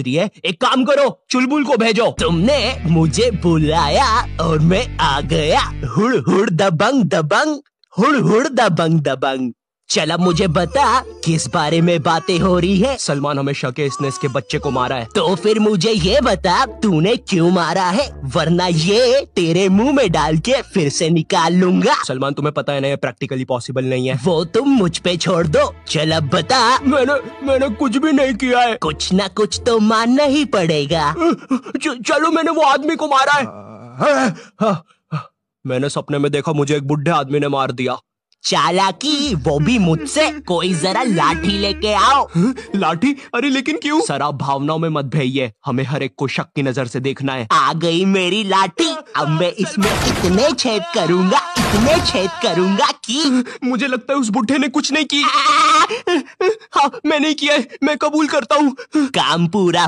रही है। एक काम करो, चुलबुल को भेजो। तुमने मुझे बुलाया और मैं आ गया। हुड़ हुड़ दबंग दबंग हुड़ हुड़ दबंग दबंग। चल अब मुझे बता किस बारे में बातें हो रही है? सलमान हमें शक है इसने इसके बच्चे को मारा है। तो फिर मुझे ये बता तूने क्यों मारा है? वरना ये तेरे मुँह में डाल के फिर से निकाल लूँगा। सलमान तुम्हें पता है ना ये प्रैक्टिकली पॉसिबल नहीं है। वो तुम मुझ पे छोड़ दो। चल अब बता। मैंने मैंने कुछ भी नहीं किया है। कुछ ना कुछ तो मानना ही पड़ेगा। चलो मैंने वो आदमी को मारा है। मैंने सपने में देखा मुझे एक बुढ़े आदमी ने मार दिया। चालाकी वो भी मुझसे कोई जरा लाठी लेके आओ लाठी अरे लेकिन क्यों सर आप भावनाओं में मत भैये हमें हर एक को शक की नज़र से देखना है आ गई मेरी लाठी अब मैं इसमें इतने छेद करूँगा इतने छेद करूँगा कि मुझे लगता है उस बुढ़े ने कुछ नहीं किया हाँ मैं नहीं किया है मैं कबूल करता हूँ काम पूरा